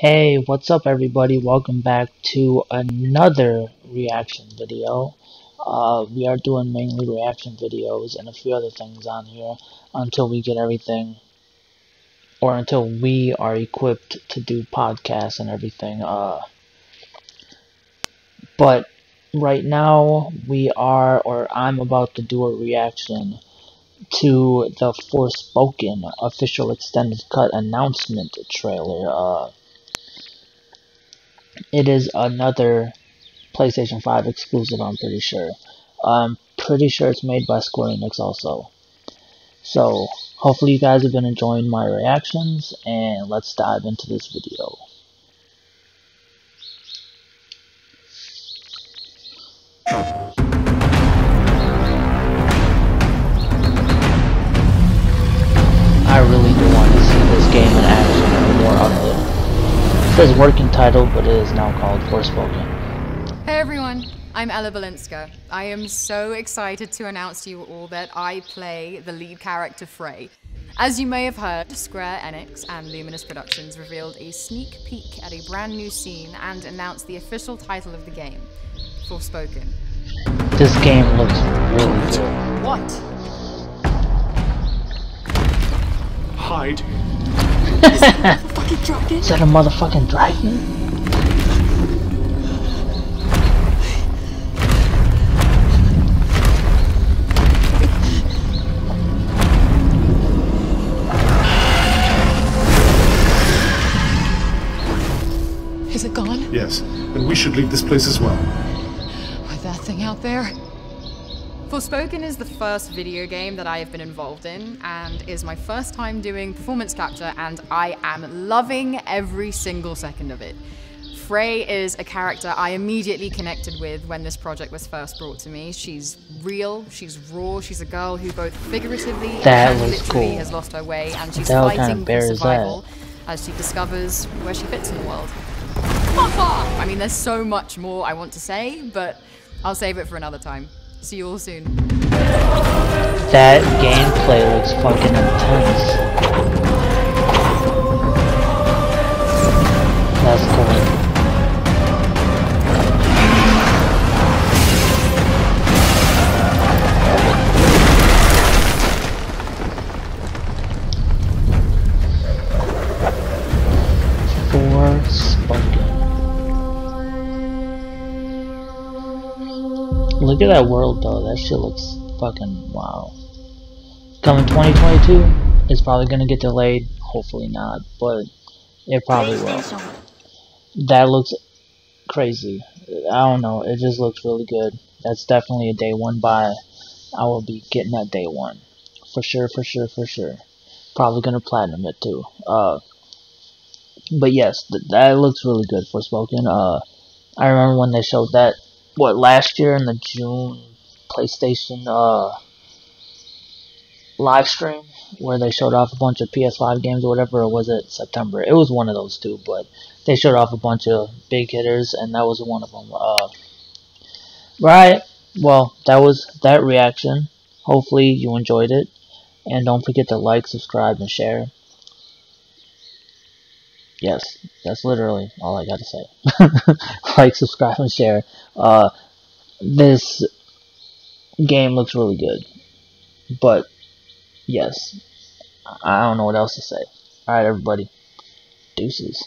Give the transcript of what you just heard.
Hey, what's up everybody? Welcome back to another reaction video. Uh, we are doing mainly reaction videos and a few other things on here until we get everything or until we are equipped to do podcasts and everything. Uh, but right now we are or I'm about to do a reaction to the Forspoken official extended cut announcement trailer. Uh, it is another PlayStation 5 exclusive, I'm pretty sure. I'm pretty sure it's made by Square Enix also. So, hopefully you guys have been enjoying my reactions, and let's dive into this video. Says working title, but it is now called Forspoken. Hey everyone, I'm Ella Balinska. I am so excited to announce to you all that I play the lead character Frey. As you may have heard, Square Enix and Luminous Productions revealed a sneak peek at a brand new scene and announced the official title of the game, Forspoken. This game looks really good. What? Hide. Is that a motherfucking dragon? Is it gone? Yes, and we should leave this place as well. With that thing out there? Forspoken is the first video game that I have been involved in and is my first time doing performance capture and I am loving every single second of it. Frey is a character I immediately connected with when this project was first brought to me. She's real, she's raw, she's a girl who both figuratively that and literally cool. has lost her way and she's that fighting for survival that? as she discovers where she fits in the world. I mean, there's so much more I want to say, but I'll save it for another time. See you all soon. That gameplay looks fucking intense. Look at that world though, that shit looks fucking wow. Coming 2022, it's probably gonna get delayed, hopefully not, but it probably will. That looks crazy. I don't know, it just looks really good. That's definitely a day one buy. I will be getting that day one. For sure, for sure, for sure. Probably gonna platinum it too. Uh, but yes, th that looks really good Forspoken. Uh, I remember when they showed that what last year in the June PlayStation uh, live stream where they showed off a bunch of PS5 games or whatever, or was it September? It was one of those two, but they showed off a bunch of big hitters, and that was one of them. Uh, right. Well, that was that reaction. Hopefully you enjoyed it, and don't forget to like, subscribe, and share. Yes, that's literally all I gotta say. like, subscribe, and share. Uh, this game looks really good. But, yes, I don't know what else to say. Alright, everybody. Deuces.